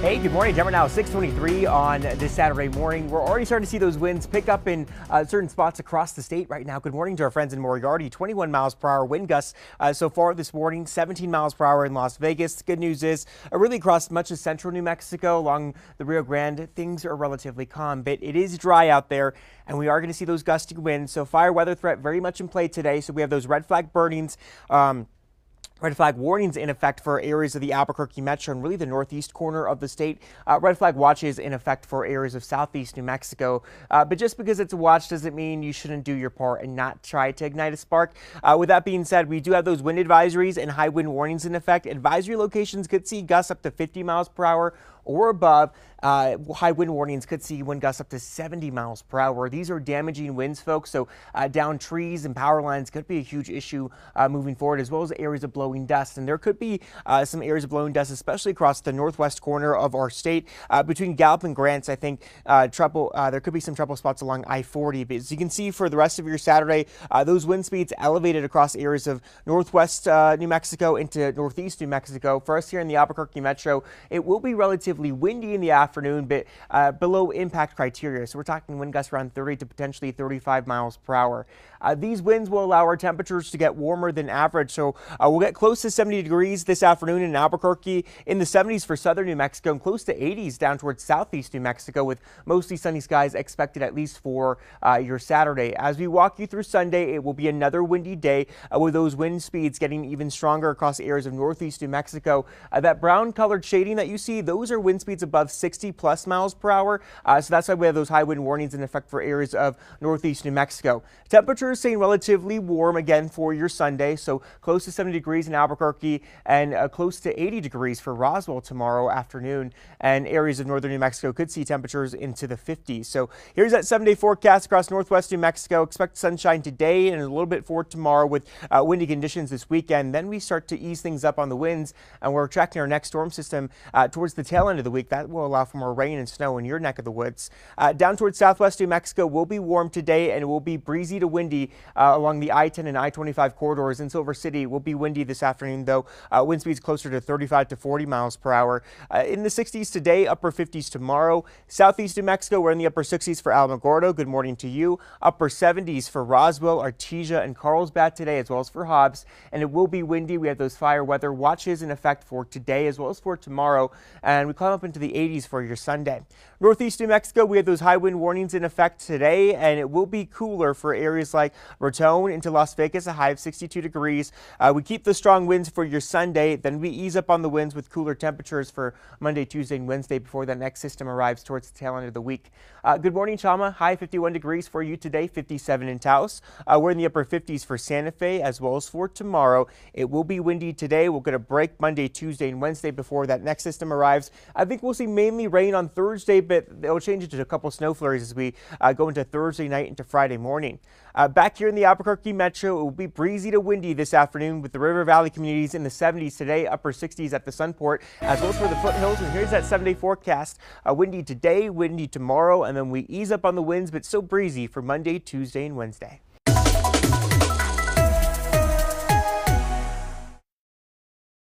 Hey, good morning. Denver now 623 on this Saturday morning. We're already starting to see those winds pick up in uh, certain spots across the state right now. Good morning to our friends in Moriarty. 21 miles per hour wind gusts uh, so far this morning, 17 miles per hour in Las Vegas. Good news is uh, really across much of central New Mexico along the Rio Grande, things are relatively calm, but it is dry out there and we are going to see those gusty winds. So fire weather threat very much in play today. So we have those red flag burnings. Um, Red flag warnings in effect for areas of the Albuquerque metro and really the northeast corner of the state. Uh, red flag watches in effect for areas of southeast New Mexico. Uh, but just because it's a watch doesn't mean you shouldn't do your part and not try to ignite a spark. Uh, with that being said, we do have those wind advisories and high wind warnings in effect. Advisory locations could see gusts up to 50 miles per hour or above. Uh, high wind warnings could see wind gusts up to 70 miles per hour. These are damaging winds, folks. So uh, down trees and power lines could be a huge issue uh, moving forward, as well as areas of blowing dust. And there could be uh, some areas of blowing dust, especially across the northwest corner of our state. Uh, between Gallup and Grants, I think uh, trouble. there could be some trouble spots along I-40. But as you can see for the rest of your Saturday, those wind speeds elevated across areas of northwest New Mexico into northeast New Mexico. For us here in the Albuquerque metro, it will be relatively windy in the afternoon afternoon, but uh, below impact criteria. So we're talking wind gusts around 30 to potentially 35 miles per hour. Uh, these winds will allow our temperatures to get warmer than average. So uh, we'll get close to 70 degrees this afternoon in Albuquerque, in the 70s for southern New Mexico, and close to 80s down towards southeast New Mexico, with mostly sunny skies expected at least for uh, your Saturday. As we walk you through Sunday, it will be another windy day uh, with those wind speeds getting even stronger across areas of northeast New Mexico. Uh, that brown colored shading that you see, those are wind speeds above 60 60 plus miles per hour. Uh, so that's why we have those high wind warnings in effect for areas of northeast New Mexico. Temperatures staying relatively warm again for your Sunday. So close to 70 degrees in Albuquerque and uh, close to 80 degrees for Roswell tomorrow afternoon. And areas of northern New Mexico could see temperatures into the 50s. So here's that seven day forecast across northwest New Mexico. Expect sunshine today and a little bit for tomorrow with uh, windy conditions this weekend. Then we start to ease things up on the winds and we're tracking our next storm system uh, towards the tail end of the week. That will allow for more rain and snow in your neck of the woods. Uh, down towards southwest New Mexico will be warm today and it will be breezy to windy uh, along the I-10 and I-25 corridors. In Silver City will be windy this afternoon, though uh, wind speeds closer to 35 to 40 miles per hour. Uh, in the 60s today, upper 50s tomorrow. Southeast New Mexico, we're in the upper 60s for Alamogordo. Good morning to you. Upper 70s for Roswell, Artesia, and Carlsbad today, as well as for Hobbs. And it will be windy. We have those fire weather watches in effect for today as well as for tomorrow. And we climb up into the 80s for your Sunday. Northeast New Mexico, we have those high wind warnings in effect today, and it will be cooler for areas like Raton into Las Vegas, a high of 62 degrees. Uh, we keep the strong winds for your Sunday, then we ease up on the winds with cooler temperatures for Monday, Tuesday, and Wednesday before that next system arrives towards the tail end of the week. Uh, good morning, Chama. High 51 degrees for you today, 57 in Taos. Uh, we're in the upper 50s for Santa Fe as well as for tomorrow. It will be windy today. We'll get a break Monday, Tuesday, and Wednesday before that next system arrives. I think we'll see mainly rain on Thursday, but it'll change into a couple snow flurries as we uh, go into Thursday night into Friday morning. Uh, back here in the Albuquerque metro, it will be breezy to windy this afternoon with the River Valley communities in the 70s today, upper 60s at the Sunport, as well as for the foothills. And here's that seven day forecast. Uh, windy today, windy tomorrow, and then we ease up on the winds, but still breezy for Monday, Tuesday, and Wednesday.